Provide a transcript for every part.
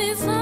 if I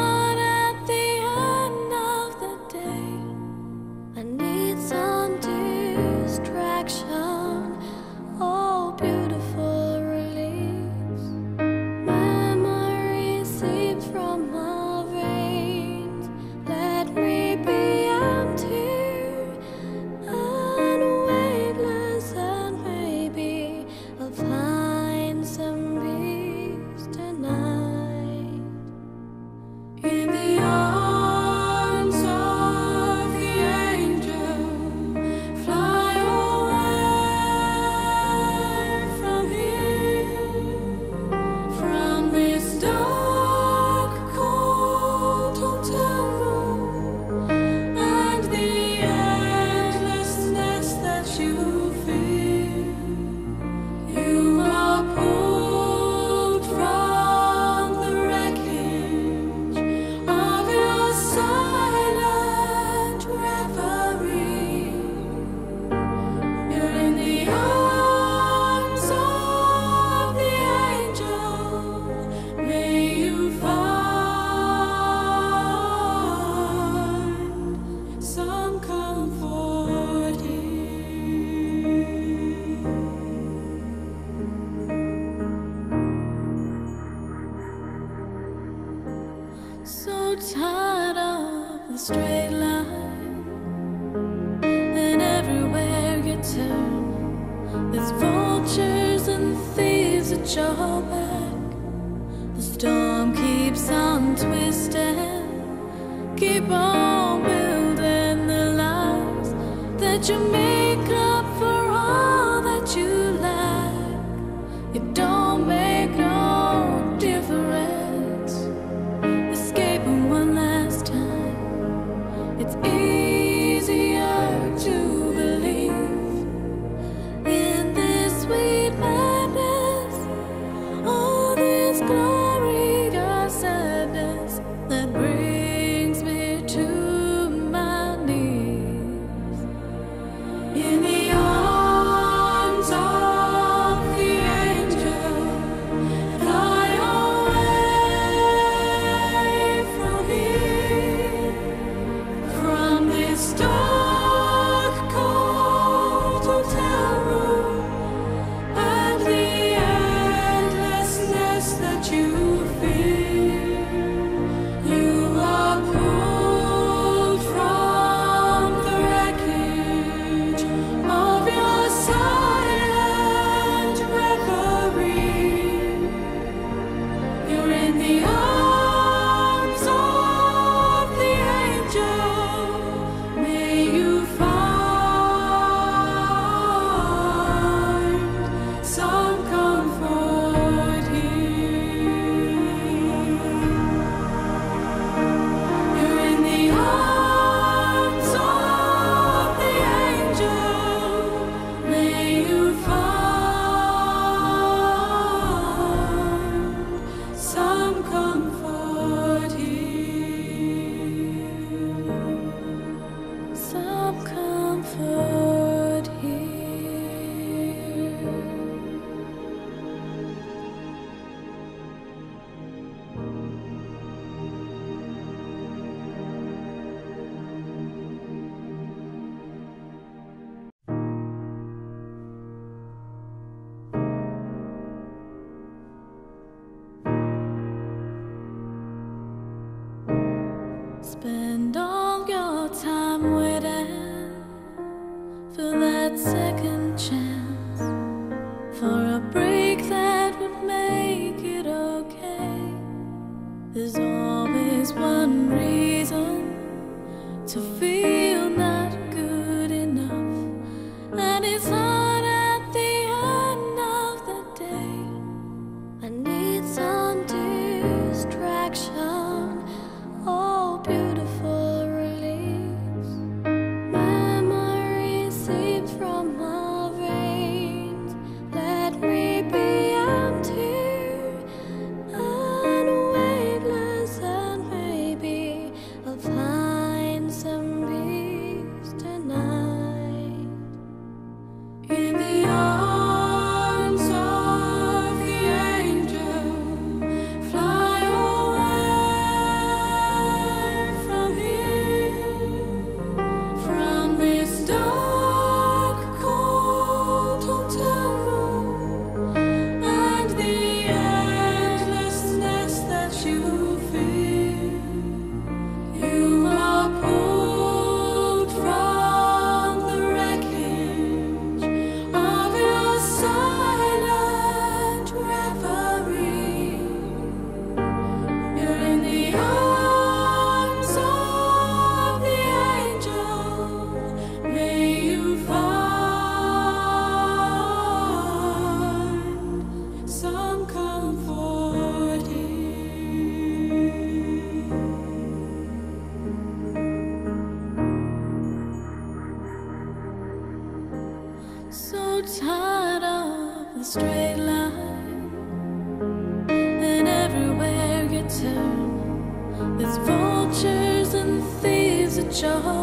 Keep on building the lives that you made. for a break that would make it okay. There's always one reason to feel. Thieves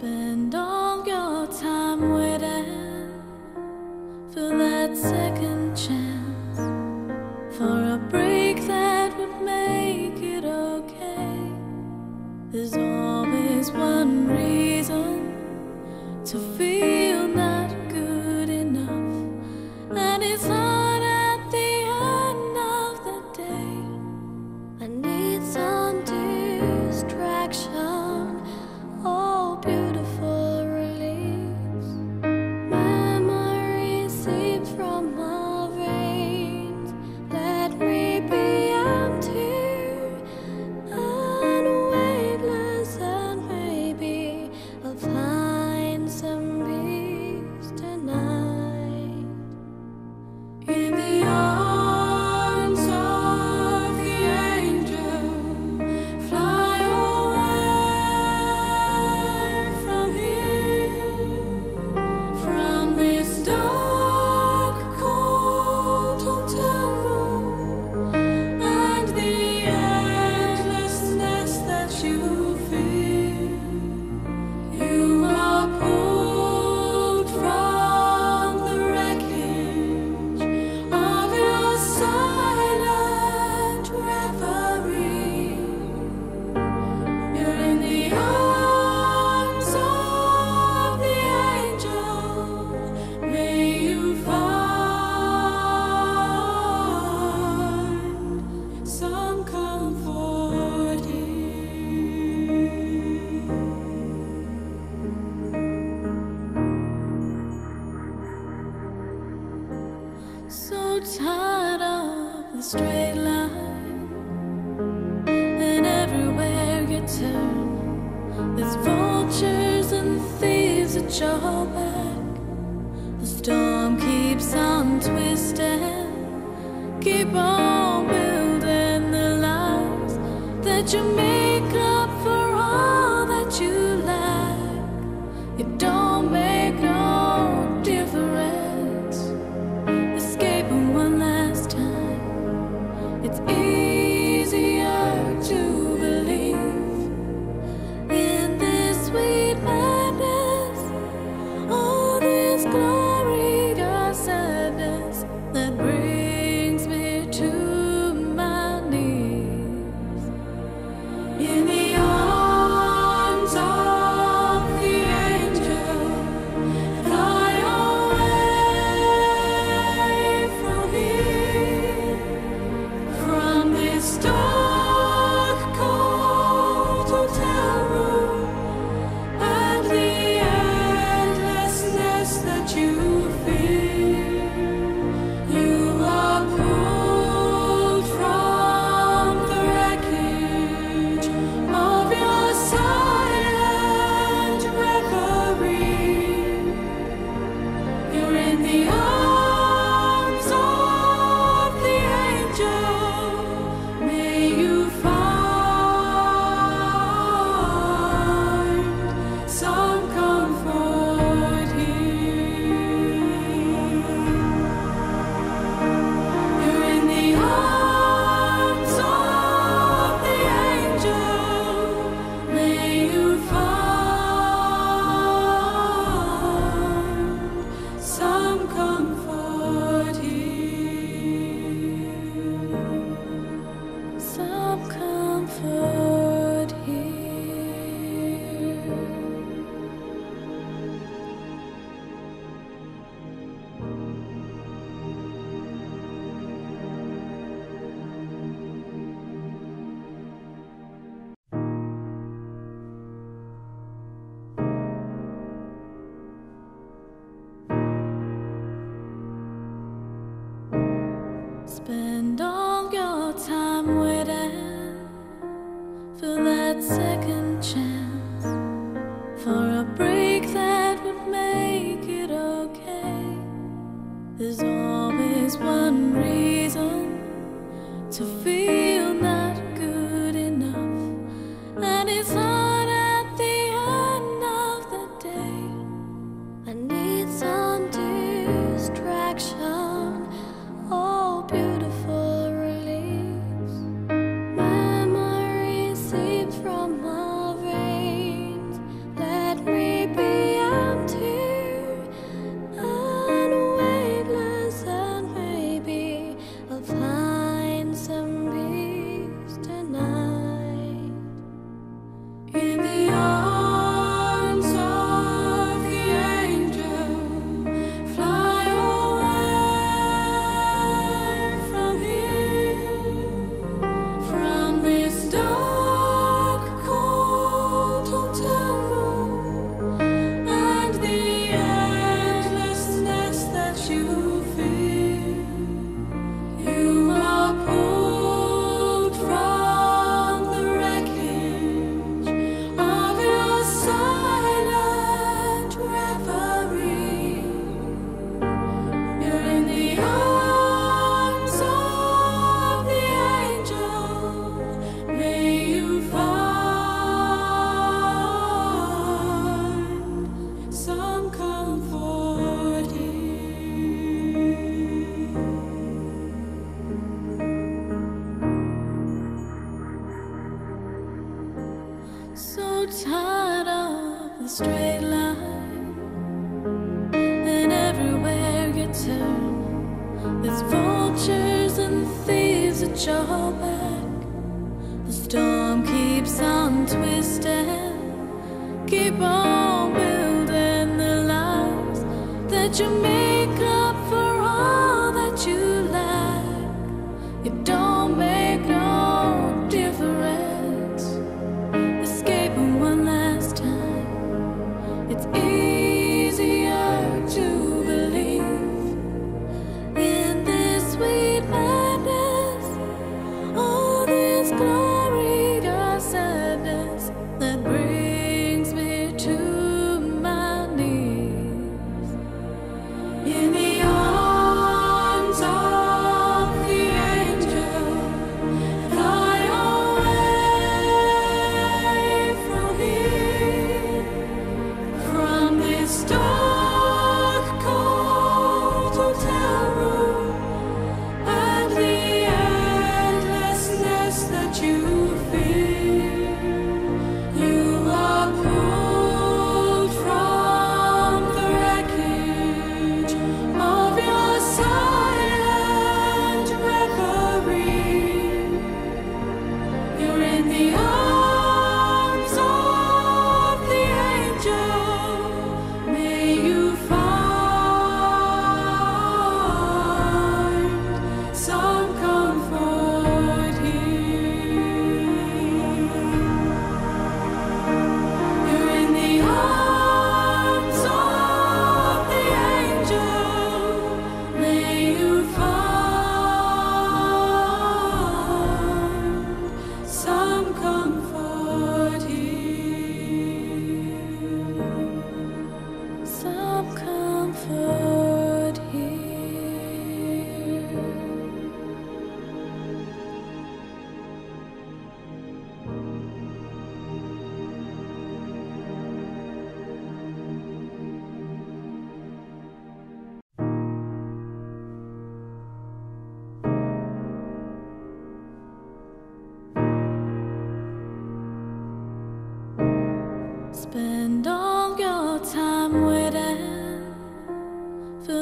Spend all twisting, keep on building the lies that you make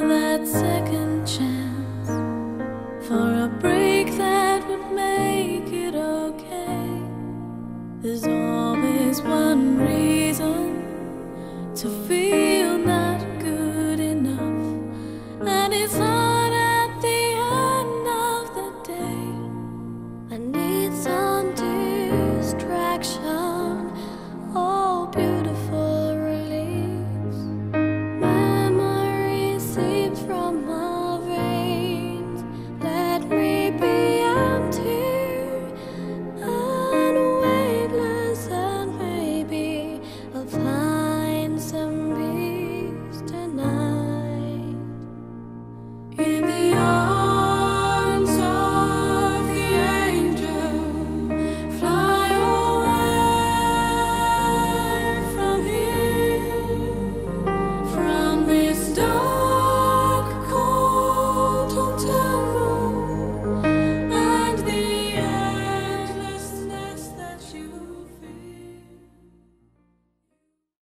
that second chance.